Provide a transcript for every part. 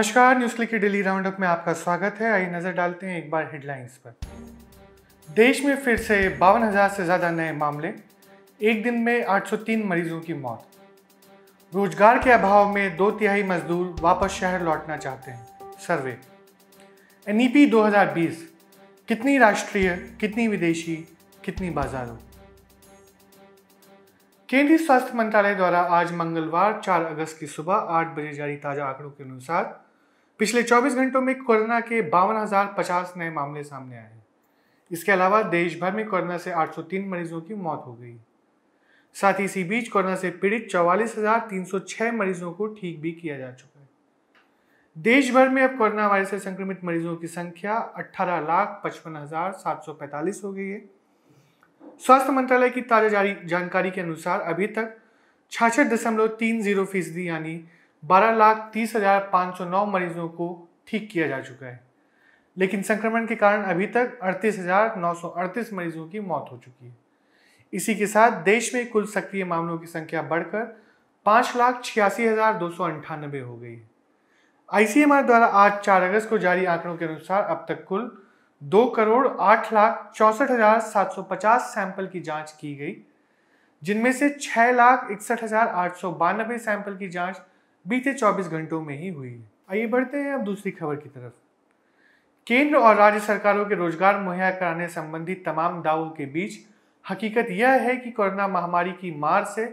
नमस्कार, news click के daily roundup में आपका स्वागत है। आइए नज़र डालते हैं एक बार हेडलाइंस पर। देश में फिर से बावन हज़ार से ज़्यादा नए मामले, एक दिन में 803 मरीजों की मौत। रोज़गार के अभाव में दो तिहाई मजदूर वापस शहर लौटना चाहते हैं। सर्वे। एनईपी 2020 कितनी राष्ट्रीय, कितनी विदेशी, कितनी बाजारों? केंद्रीय स्वास्थ्य मंत्रालय द्वारा आज मंगलवार 4 अगस्त की सुबह 8 बजे जारी ताज़ा आंकड़ों के अनुसार पिछले 24 घंटों में कोरोना के बावन नए मामले सामने आए इसके अलावा देश भर में कोरोना से 803 मरीजों की मौत हो गई। साथ ही इसी बीच कोरोना से पीड़ित चौवालीस हज़ार तीन सौ छह मरीजों को ठीक भी किया जा चुका है। देश भर में अब कोरोना वायरस से संक्रमित मरीजों की संख्या अठारह लाख पचपन हज़ार सात सौ पैंतालीस हो गई है। स्वास्थ्य मंत्रालय की ताज़ा जारी जानकारी के अनुसार अभी तक छाछठ दशमलव तीन ज़ीरो फ़ीसदी यानी बारह लाख तीस हज़ार पाँच सौ नौ मरीजों को ठीक किया जा चुका है। लेकिन संक्रमण के कारण अभी तक अड़तीस हज़ार नौ सौ अड़तीस मरीजों की मौत हो चुकी है। इसी के साथ देश में कुल सक्रिय मामलों की संख्या बढ़कर पाँच लाख छियासी हज़ार दो सौ अंठानबे हो गई है। आईसीएमआर द्वारा आज चार अगस्त को जारी आंकड़ों के अनुसार अब तक कुल दो करोड़ आठ लाख चौसठ हज़ार सात सौ पचास सैंपल की जाँच की गई, जिनमें से छह लाख इकसठ हज़ार आठ सौ बानबे सैंपल की जाँच बीते 24 घंटों में ही हुई। है आइए बढ़ते हैं अब दूसरी खबर की तरफ़। केंद्र और राज्य सरकारों के रोज़गार मुहैया कराने संबंधी तमाम दावों के बीच हकीकत यह है कि कोरोना महामारी की मार से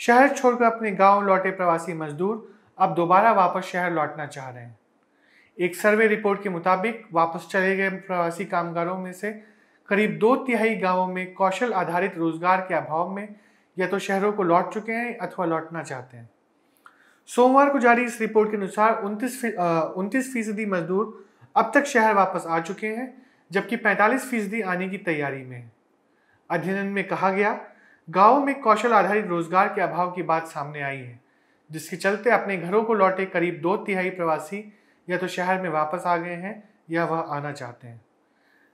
शहर छोड़कर अपने गाँव लौटे प्रवासी मजदूर अब दोबारा वापस शहर लौटना चाह रहे हैं। एक सर्वे रिपोर्ट के मुताबिक वापस चले गए प्रवासी कामगारों में से करीब दो तिहाई गाँवों में कौशल आधारित रोज़गार के अभाव में या तो शहरों को लौट चुके हैं अथवा लौटना चाहते हैं। सोमवार को जारी इस रिपोर्ट के अनुसार उनतीस उनतीस फ़ीसदी मजदूर अब तक शहर वापस आ चुके हैं, जबकि 45 फ़ीसदी आने की तैयारी में है। अध्ययन में कहा गया, गाँव में कौशल आधारित रोज़गार के अभाव की बात सामने आई है, जिसके चलते अपने घरों को लौटे करीब दो तिहाई प्रवासी या तो शहर में वापस आ गए हैं या वह आना चाहते हैं।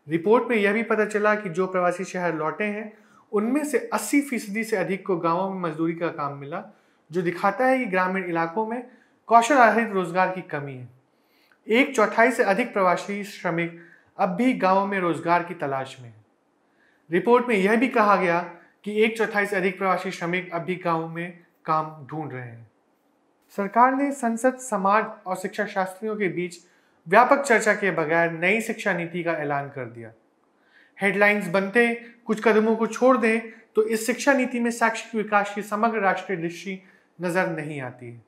रिपोर्ट में यह भी पता चला कि जो प्रवासी शहर लौटे हैं, उनमें से 80 फ़ीसदी से अधिक को गाँवों में मजदूरी का काम मिला जो दिखाता है कि ग्रामीण इलाकों में कौशल आधारित रोज़गार की कमी है। एक चौथाई से अधिक प्रवासी श्रमिक अब भी गाँवों में रोज़गार की तलाश में है। रिपोर्ट में यह भी कहा गया कि एक चौथाई से अधिक प्रवासी श्रमिक अब भी गाँव में काम ढूंढ रहे हैं। सरकार ने संसद, समाज और शिक्षा शास्त्रियों के बीच व्यापक चर्चा के बगैर नई शिक्षा नीति का ऐलान कर दिया। हेडलाइंस बनते कुछ कदमों को छोड़ दें तो इस शिक्षा नीति में शैक्षिक विकास की समग्र राष्ट्रीय दृष्टि नज़र नहीं आती। है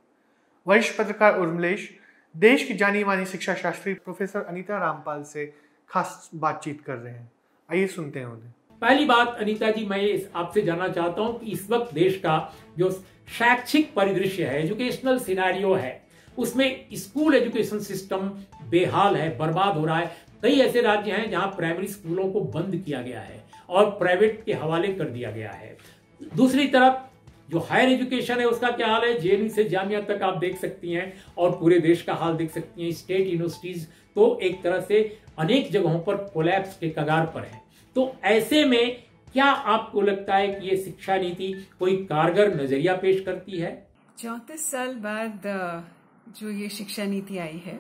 वरिष्ठ पत्रकार उर्मलेश, देश की जानी मानी शिक्षा शास्त्री प्रोफेसर अनीता रामपाल से खास बातचीत कर रहे हैं। आइए सुनते हैं उन्हें। पहली बात, अनीता जी, मैं आपसे जानना चाहता हूँ कि इस वक्त देश का जो शैक्षिक परिदृश्य है, एजुकेशनल सिनारियो है, उसमें स्कूल एजुकेशन सिस्टम बेहाल है, बर्बाद हो रहा है। कई ऐसे राज्य हैं जहाँ प्राइमरी स्कूलों को बंद किया गया है और प्राइवेट के हवाले कर दिया गया है। दूसरी तरफ़ जो हायर एजुकेशन है, उसका क्या हाल है? जेएनयू से जामिया तक आप देख सकती हैं और पूरे देश का हाल देख सकती हैं। स्टेट यूनिवर्सिटीज तो एक तरह से अनेक जगहों पर कोलैप्स के कगार पर है। तो ऐसे में क्या आपको लगता है कि ये शिक्षा नीति कोई कारगर नज़रिया पेश करती है? चौतीस साल बाद जो ये शिक्षा नीति आई है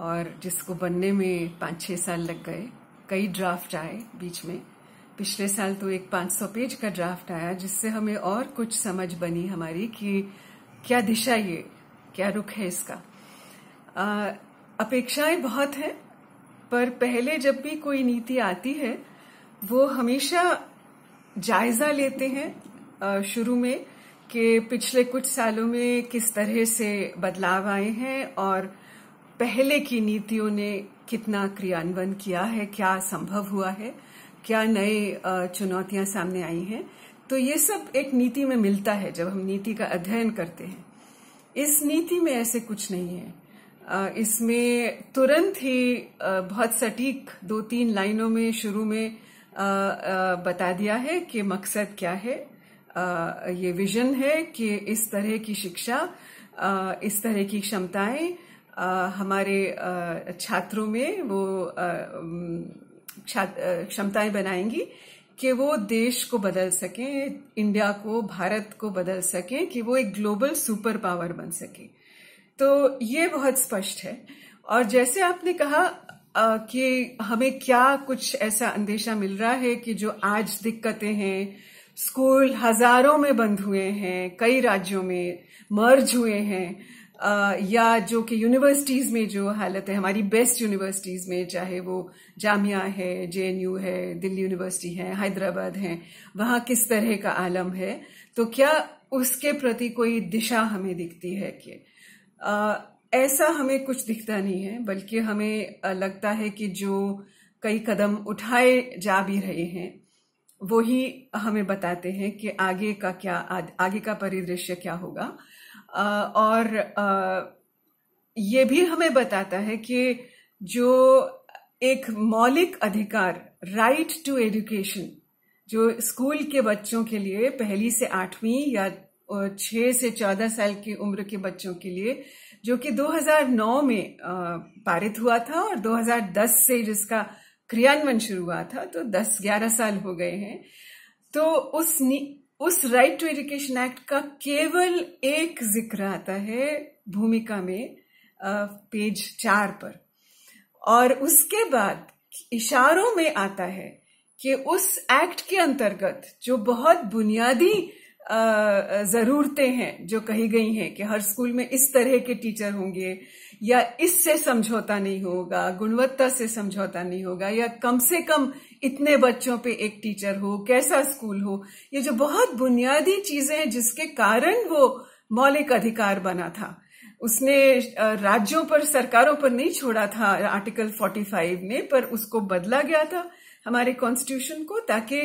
और जिसको बनने में पाँच छः साल लग गए, कई ड्राफ्ट आए बीच में। पिछले साल तो एक 500 पेज का ड्राफ्ट आया, जिससे हमें और कुछ समझ बनी हमारी कि क्या दिशा ये, क्या रुख है इसका। अपेक्षाएँ बहुत हैं, पर पहले जब भी कोई नीति आती है, वो हमेशा जायजा लेते हैं शुरू में कि पिछले कुछ सालों में किस तरह से बदलाव आए हैं और पहले की नीतियों ने कितना क्रियान्वयन किया है, क्या संभव हुआ है। क्या नए चुनौतियाँ सामने आई हैं? तो ये सब एक नीति में मिलता है जब हम नीति का अध्ययन करते हैं। इस नीति में ऐसे कुछ नहीं है। इसमें तुरंत ही बहुत सटीक दो तीन लाइनों में शुरू में बता दिया है कि मकसद क्या है। ये विजन है कि इस तरह की शिक्षा इस तरह की क्षमताएँ हमारे छात्रों में वो क्षमताएँ बनाएँगी कि वो देश को बदल सकें, इंडिया को, भारत को बदल सकें, कि वो एक ग्लोबल सुपर पावर बन सके। तो ये बहुत स्पष्ट है। और जैसे आपने कहा कि हमें क्या कुछ ऐसा अंदेशा मिल रहा है कि जो आज दिक्कतें हैं, स्कूल हज़ारों में बंद हुए हैं, कई राज्यों में मर्ज हुए हैं या जो कि यूनिवर्सिटीज में जो हालत है, हमारी बेस्ट यूनिवर्सिटीज में, चाहे वो जामिया है जेएनयू है, दिल्ली यूनिवर्सिटी है, हैदराबाद है, वहाँ किस तरह का आलम है? तो क्या उसके प्रति कोई दिशा हमें दिखती है कि ऐसा हमें कुछ दिखता नहीं है, बल्कि हमें लगता है कि जो कई कदम उठाए जा भी रहे हैं, वो ही हमें बताते हैं कि आगे का क्या आगे का परिदृश्य क्या होगा। और ये भी हमें बताता है कि जो एक मौलिक अधिकार राइट टू एजुकेशन जो स्कूल के बच्चों के लिए पहली से आठवीं या छह से चौदह साल की उम्र के बच्चों के लिए, जो कि 2009 में पारित हुआ था और 2010 से जिसका क्रियान्वयन शुरू हुआ था तो 10-11 साल हो गए हैं। तो उस उस राइट टू एजुकेशन एक्ट का केवल एक ज़िक्र आता है भूमिका में पेज चार पर। और उसके बाद इशारों में आता है कि उस एक्ट के अंतर्गत जो बहुत बुनियादी जरूरतें हैं, जो कही गई हैं कि हर स्कूल में इस तरह के टीचर होंगे, या इससे समझौता नहीं होगा, गुणवत्ता से समझौता नहीं होगा, या कम से कम इतने बच्चों पे एक टीचर हो कैसा स्कूल हो ये जो बहुत बुनियादी चीज़ें हैं जिसके कारण वो मौलिक अधिकार बना था। उसने राज्यों पर सरकारों पर नहीं छोड़ा था आर्टिकल 45 में पर उसको बदला गया था हमारे कॉन्स्टिट्यूशन को ताकि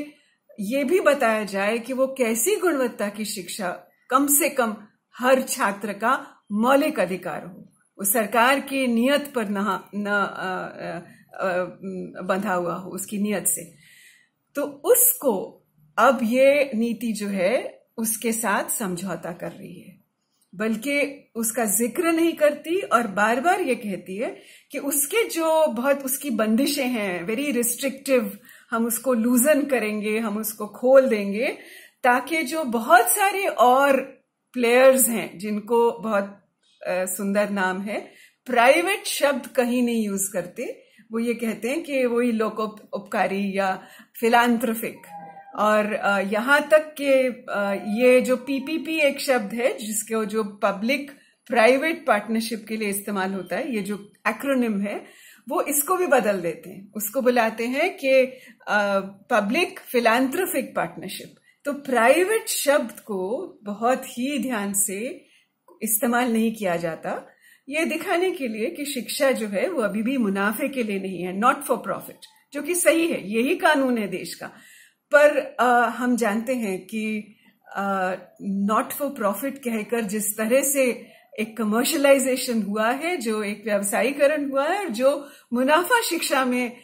ये भी बताया जाए कि वो कैसी गुणवत्ता की शिक्षा कम से कम हर छात्र का मौलिक अधिकार हो। वो सरकार की नियत पर न, न बंधा हुआ हो, उसकी नियत से। तो उसको अब ये नीति जो है, उसके साथ समझौता कर रही है। बल्कि उसका ज़िक्र नहीं करती और बार बार ये कहती है कि उसके जो बहुत, उसकी बंदिशें हैं वेरी रिस्ट्रिक्टिव हम उसको लूजन करेंगे, हम उसको खोल देंगे, ताकि जो बहुत सारे और प्लेयर्स हैं, जिनको बहुत सुंदर नाम है प्राइवेट शब्द कहीं नहीं यूज़ करते वो ये कहते हैं कि वही लोकोपकारी या फिलांथ्रोफिक और यहाँ तक कि ये जो पीपीपी एक शब्द है, जिसके जो पब्लिक प्राइवेट पार्टनरशिप के लिए इस्तेमाल होता है, ये जो एक्रोनिम है, वो इसको भी बदल देते हैं। उसको बुलाते हैं कि पब्लिक फिलांथ्रोफिक पार्टनरशिप तो प्राइवेट शब्द को बहुत ही ध्यान से इस्तेमाल नहीं किया जाता। ये दिखाने के लिए कि शिक्षा जो है वो अभी भी मुनाफे के लिए नहीं है नॉट फॉर प्रॉफिट जो कि सही है यही कानून है देश का। पर आ, हम जानते हैं कि नॉट फॉर प्रॉफिट कहकर जिस तरह से एक कमर्शलाइजेशन हुआ है जो एक व्यवसायीकरण हुआ है और जो मुनाफा शिक्षा में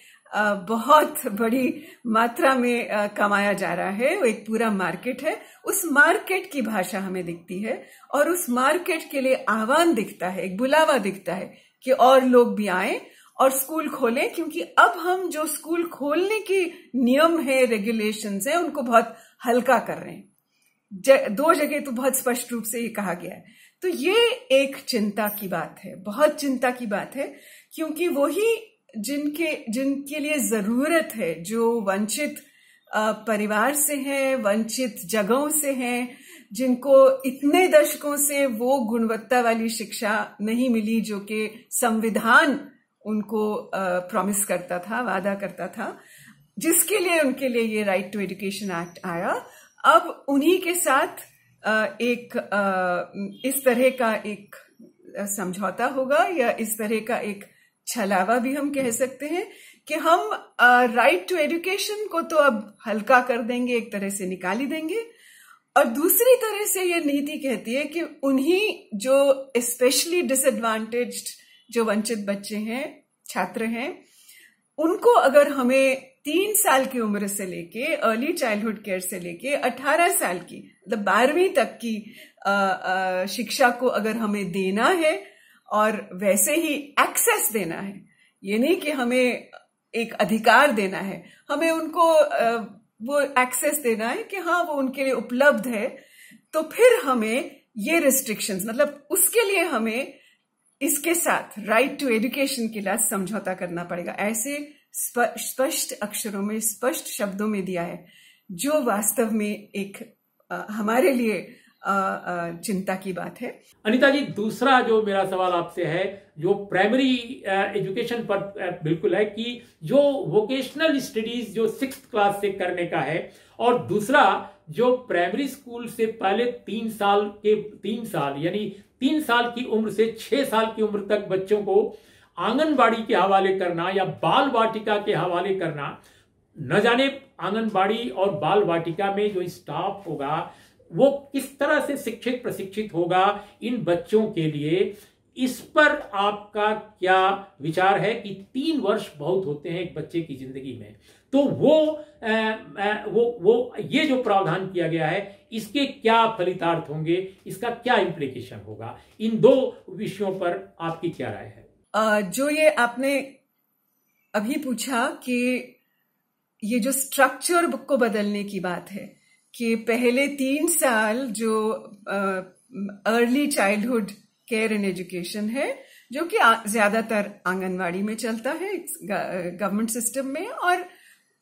बहुत बड़ी मात्रा में कमाया जा रहा है। एक पूरा मार्केट है। उस मार्केट की भाषा हमें दिखती है और उस मार्केट के लिए आह्वान दिखता है, एक बुलावा दिखता है कि और लोग भी आए और स्कूल खोलें, क्योंकि अब हम जो स्कूल खोलने के नियम है रेगुलेशन है, उनको बहुत हल्का कर रहे हैं। दो जगह तो बहुत स्पष्ट रूप से ये कहा गया है। तो ये एक चिंता की बात है, बहुत चिंता की बात है, क्योंकि वही जिनके जिनके लिए ज़रूरत है, जो वंचित परिवार से हैं, वंचित जगहों से हैं, जिनको इतने दशकों से वो गुणवत्ता वाली शिक्षा नहीं मिली जो कि संविधान उनको प्रॉमिस करता था, वादा करता था, जिसके लिए उनके लिए ये राइट टू एजुकेशन एक्ट आया। अब उन्हीं के साथ एक इस तरह का एक समझौता होगा या इस तरह का एक छलावा भी हम कह सकते हैं कि हम राइट टू एजुकेशन को तो अब हल्का कर देंगे एक तरह से निकाली देंगे। और दूसरी तरह से ये नीति कहती है कि उन्हीं जो स्पेशली डिसएडवांटेज जो वंचित बच्चे हैं छात्र हैं उनको अगर हमें तीन साल की उम्र से लेके अर्ली चाइल्डहुड केयर से लेके अठारह साल की मतलब बारहवीं तक की आ, आ, शिक्षा को अगर हमें देना है और वैसे ही एक्सेस देना है। ये नहीं कि हमें एक अधिकार देना है। हमें उनको वो एक्सेस देना है कि हाँ वो उनके लिए उपलब्ध है। तो फिर हमें ये रिस्ट्रिक्शंस मतलब उसके लिए हमें इसके साथ राइट टू एजुकेशन के लिए समझौता करना पड़ेगा। ऐसे स्पष्ट अक्षरों में स्पष्ट शब्दों में दिया है जो वास्तव में एक आ, हमारे लिए चिंता की बात है। अनिता जी, दूसरा जो मेरा सवाल आपसे है, जो प्राइमरी एजुकेशन पर बिल्कुल है कि जो वोकेशनल स्टडीज़ जो सिक्स क्लास से करने का है, और दूसरा जो प्राइमरी स्कूल से पहले तीन साल के, तीन साल, यानी तीन साल की उम्र से छह साल की उम्र तक बच्चों को आंगनबाड़ी के हवाले करना या बाल वाटिका के हवाले करना, न जाने आंगनबाड़ी और बाल वाटिका में जो स्टाफ होगा वो किस तरह से शिक्षित प्रशिक्षित होगा इन बच्चों के लिए? इस पर आपका क्या विचार है कि तीन वर्ष बहुत होते हैं एक बच्चे की ज़िंदगी में? तो वो आ, आ, वो वो ये जो प्रावधान किया गया है इसके क्या फलितार्थ होंगे? इसका क्या इम्प्लीकेशन होगा? इन दो विषयों पर आपकी क्या राय है? जो ये आपने अभी पूछा कि ये जो स्ट्रक्चर को बदलने की बात है कि पहले तीन साल जो early childhood care and education है, जो कि ज़्यादातर आंगनवाड़ी में चलता है गवर्नमेंट सिस्टम में और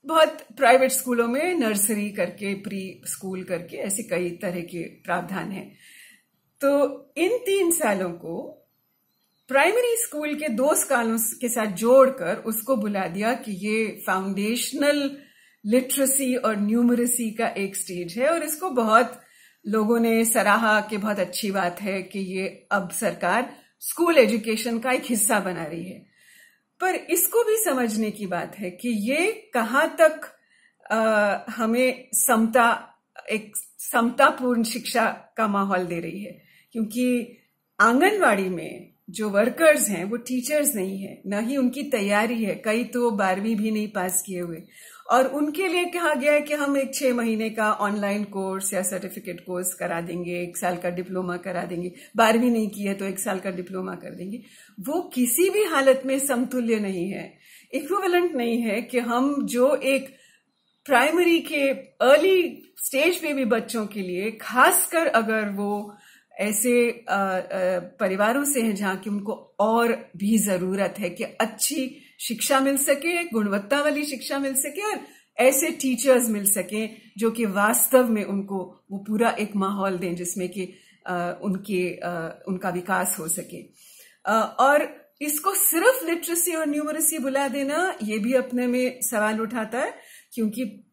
बहुत प्राइवेट स्कूलों में नर्सरी करके प्री स्कूल करके ऐसे कई तरह के प्रावधान हैं। तो इन तीन सालों को प्राइमरी स्कूल के दो सालों के साथ जोड़कर उसको बुला दिया कि ये फाउंडेशनल लिटरेसी और न्यूमरेसी का एक स्टेज है और इसको बहुत लोगों ने सराहा कि बहुत अच्छी बात है कि ये अब सरकार स्कूल एजुकेशन का एक हिस्सा बना रही है। पर इसको भी समझने की बात है कि ये कहाँ तक आ, हमें समता एक समतापूर्ण शिक्षा का माहौल दे रही है। क्योंकि आंगनवाड़ी में जो वर्कर्स हैं वो टीचर्स नहीं है न ही उनकी तैयारी है कई तो बारहवीं भी नहीं पास किए हुए। और उनके लिए कहा गया है कि हम एक छह महीने का ऑनलाइन कोर्स या सर्टिफिकेट कोर्स करा देंगे, एक साल का डिप्लोमा करा देंगे। बारहवीं नहीं की है तो एक साल का डिप्लोमा कर देंगे। वो किसी भी हालत में समतुल्य नहीं है। इक्विवेलेंट नहीं है कि हम जो एक प्राइमरी के अर्ली स्टेज पे भी बच्चों के लिए, खासकर अगर वो ऐसे परिवारों से हैं जहाँ की उनको और भी ज़रूरत है कि अच्छी शिक्षा मिल सके, गुणवत्ता वाली शिक्षा मिल सके और ऐसे टीचर्स मिल सके जो कि वास्तव में उनको, वो पूरा एक माहौल दें जिसमें कि उनके उनका विकास हो सके। और इसको सिर्फ़ लिटरेसी और न्यूमरेसी बुला देना, ये भी अपने में सवाल उठाता है, क्योंकि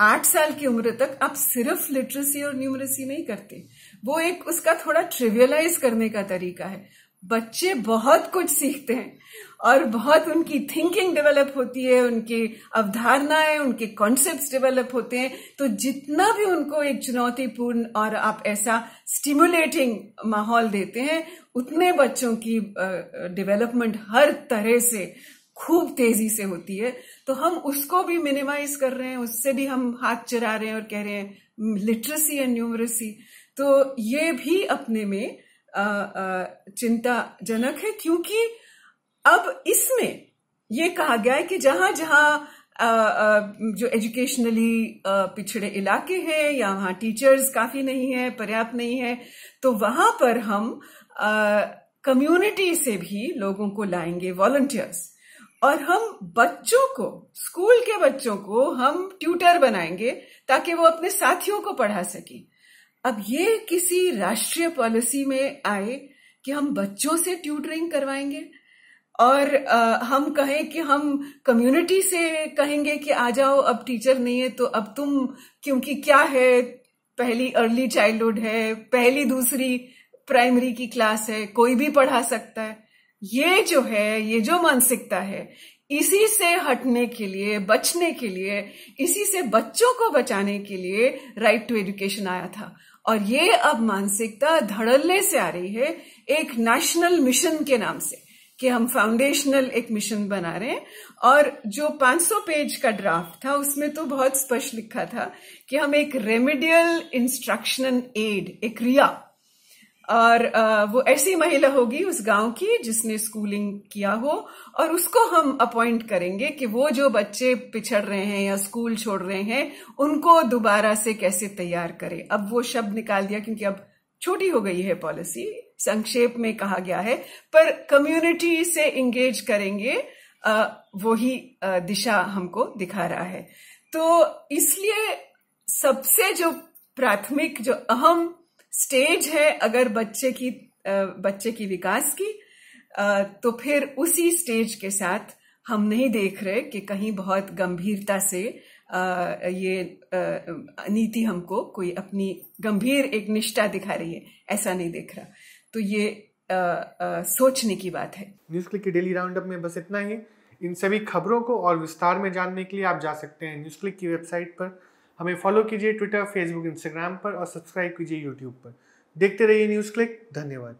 आठ साल की उम्र तक आप सिर्फ़ लिटरेसी और न्यूमरेसी नहीं करते। वो एक उसका थोड़ा ट्रिवियलाइज करने का तरीका है। बच्चे बहुत कुछ सीखते हैं और बहुत उनकी थिंकिंग डेवलप होती है, उनकी अवधारणाएँ, उनके कॉन्सेप्ट डेवलप होते हैं। तो जितना भी उनको एक चुनौतीपूर्ण और आप ऐसा स्टिमुलेटिंग माहौल देते हैं, उतने बच्चों की डेवलपमेंट हर तरह से खूब तेज़ी से होती है। तो हम उसको भी मिनिमाइज कर रहे हैं, उससे भी हम हाथ चरा रहे हैं और कह रहे हैं लिटरेसी एंड न्यूमरेसी तो ये भी अपने में चिंताजनक है क्योंकि अब इसमें ये कहा गया है कि जहाँ जहाँ जो एजुकेशनली पिछड़े इलाके हैं या वहाँ टीचर्स काफ़ी नहीं है, पर्याप्त नहीं है तो वहाँ पर हम कम्युनिटी से भी लोगों को लाएँगे वॉलंटियर्स और हम बच्चों को, स्कूल के बच्चों को हम ट्यूटर बनाएँगे ताकि वो अपने साथियों को पढ़ा सके। अब ये किसी राष्ट्रीय पॉलिसी में आए कि हम बच्चों से ट्यूटरिंग करवाएँगे और आ, हम कहें कि हम कम्युनिटी से कहेंगे कि आ जाओ अब टीचर नहीं है तो अब तुम क्योंकि क्या है पहली अर्ली चाइल्डहुड है पहली दूसरी प्राइमरी की क्लास है कोई भी पढ़ा सकता है। ये जो है ये जो मानसिकता है इसी से हटने के लिए बचने के लिए इसी से बच्चों को बचाने के लिए राइट टू एजुकेशन आया था। और ये अब मानसिकता धड़ल्ले से आ रही है एक नेशनल मिशन के नाम से कि हम फाउंडेशनल एक मिशन बना रहे हैं। और जो 500 पेज का ड्राफ्ट था, उसमें तो बहुत स्पष्ट लिखा था कि हम एक रेमेडियल इंस्ट्रक्शनल एड एक रिया और वो ऐसी महिला होगी उस गाँव की जिसने स्कूलिंग किया हो और उसको हम अपॉइंट करेंगे कि वो जो बच्चे पिछड़ रहे हैं या स्कूल छोड़ रहे हैं, उनको दोबारा से कैसे तैयार करे। अब वो शब्द निकाल दिया क्योंकि अब छोटी हो गई है पॉलिसी संक्षेप में कहा गया है, पर कम्युनिटी से इंगेज करेंगे वो ही दिशा हमको दिखा रहा है। तो इसलिए सबसे जो प्राथमिक, जो अहम स्टेज है अगर बच्चे की बच्चे की विकास की तो फिर उसी स्टेज के साथ हम नहीं देख रहे कि कहीं बहुत गंभीरता से ये नीति हमको कोई अपनी गंभीर एक निष्ठा दिखा रही है। ऐसा नहीं देख रहा। तो ये आ, आ, सोचने की बात है। न्यूज़ क्लिक की डेली राउंड अप में बस इतना ही। इन सभी खबरों को और विस्तार में जानने के लिए आप जा सकते हैं न्यूज़ क्लिक की वेबसाइट पर। हमें फॉलो कीजिए ट्विटर फेसबुक इंस्टाग्राम पर और सब्सक्राइब कीजिए यूट्यूब पर। देखते रहिए न्यूज़ क्लिक धन्यवाद।